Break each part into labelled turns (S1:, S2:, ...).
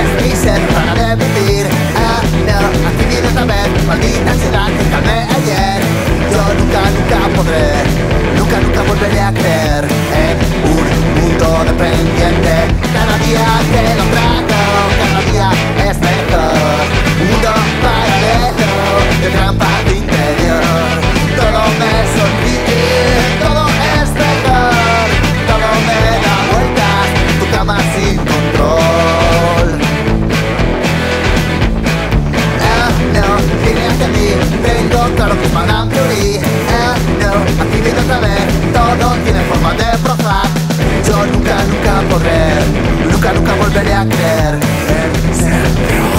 S1: es mi ser para de vivir Ah, no, aquí viene otra vez Maldita ansiedad, déjame ayer Yo nunca, nunca podré Nunca, nunca volveré a creer. Tengo claro que Madame Curie. Ah, no, viene otra vez, todo tiene forma de profar. Yo nunca, nunca podré, nunca, nunca volveré a creer en ser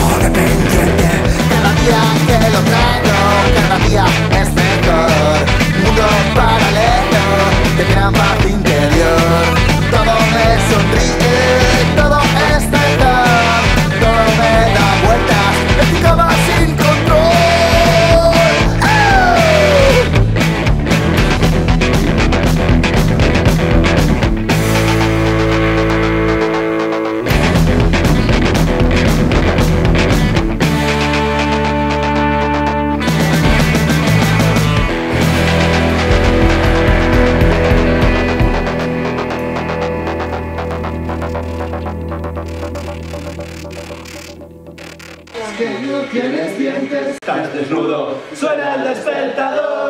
S2: Estás desnudo, suena el despertador.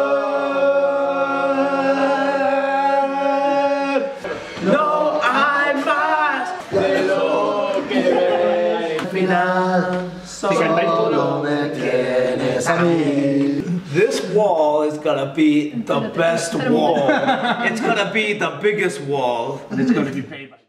S2: No hay más de lo que ves. Al final, solo me tienes a mí. This wall is gonna be the best wall. It's gonna be the biggest wall.
S3: And it's going to be paid by.